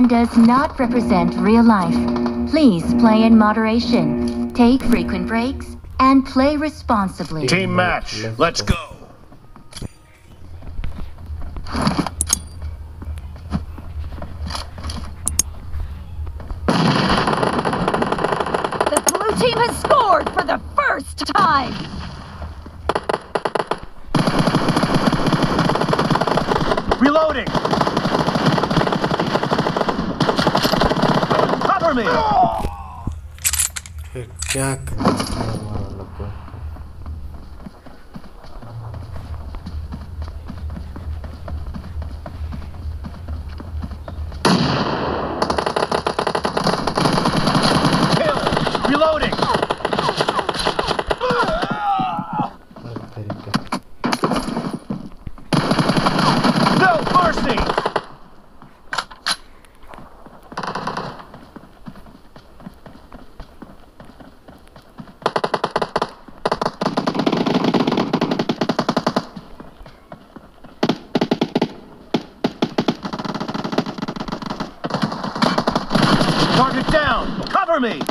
and does not represent real life. Please play in moderation, take frequent breaks, and play responsibly. Team match. Let's go. The blue team has scored for the first time! Reloading. Cover me. फिर me.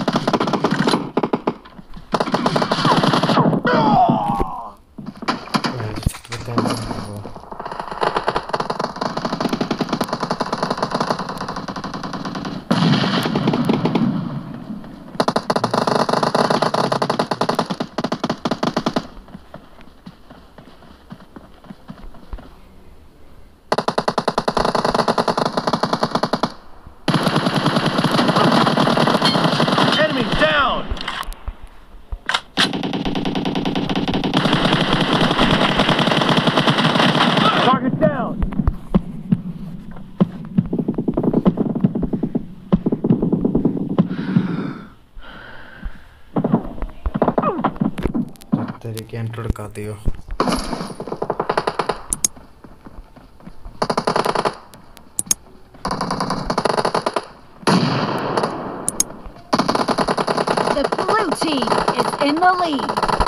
tío. The blue team is in the lead.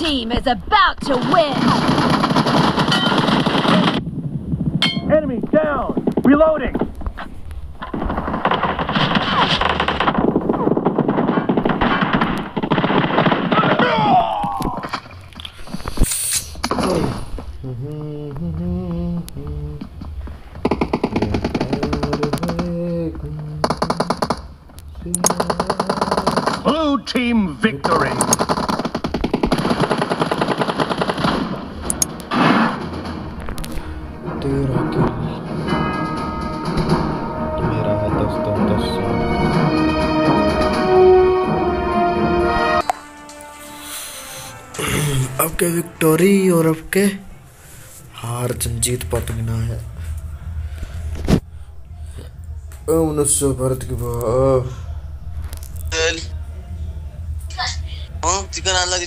Team is about to win. Enemy down. Reloading. तेरह के। मेरा है दस दस दस अब के विक्टोरी और अब के हार जंजीत पटना है। मनुष्य भारत की चिकन आला की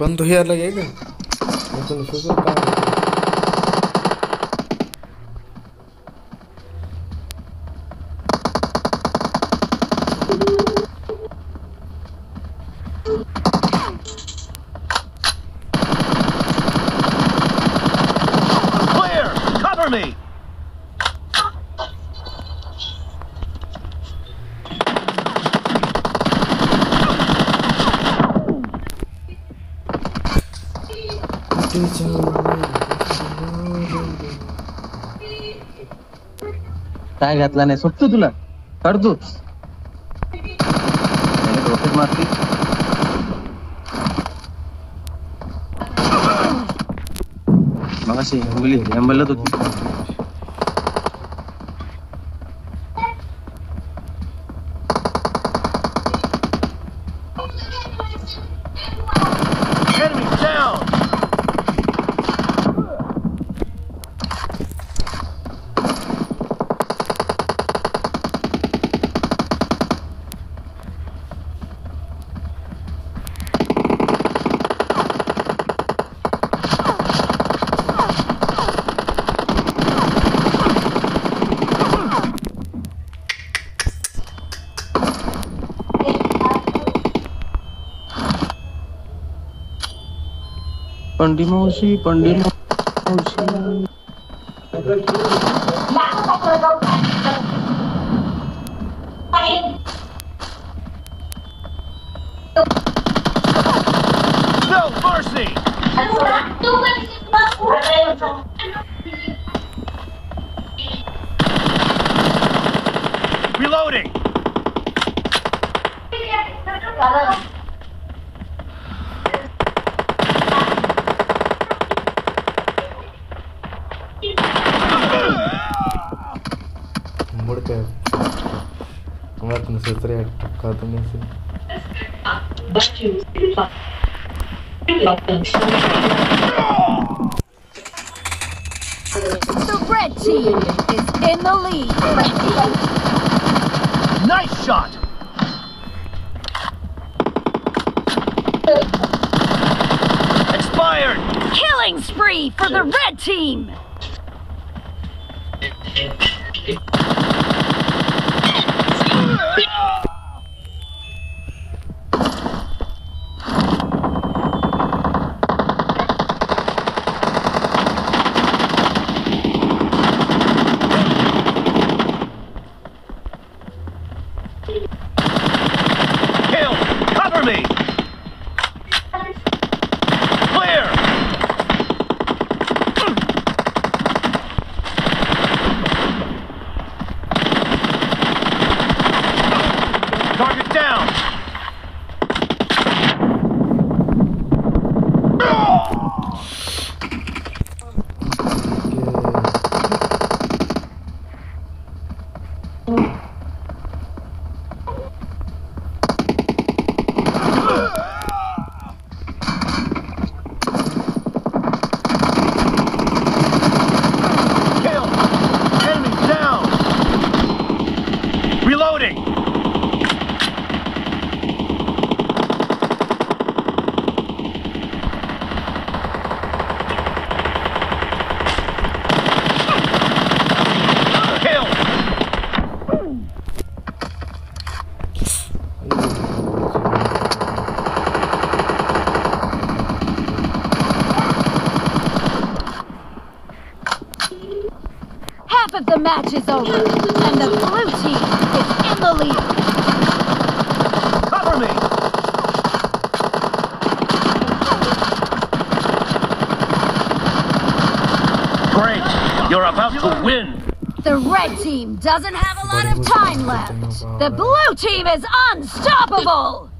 बंद हो यार लगेगा। काय घातला नाही? सुटतो तुला. काढतो. रोकेट मारती मग अशी मुली अंबलत होती. पंडी मावशी पंडी मावशी No mercy! Reloading! застряли. The red team is in the lead. Nice shot! Expired! Killing spree for the red team! Match is over, and the blue team is in the lead. Cover me! Great! You're about to win! The red team doesn't have a lot of time left. The blue team is unstoppable.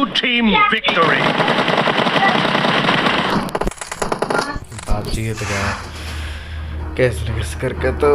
Blue team victory! आप तो क्या कैसे कैसे करके तो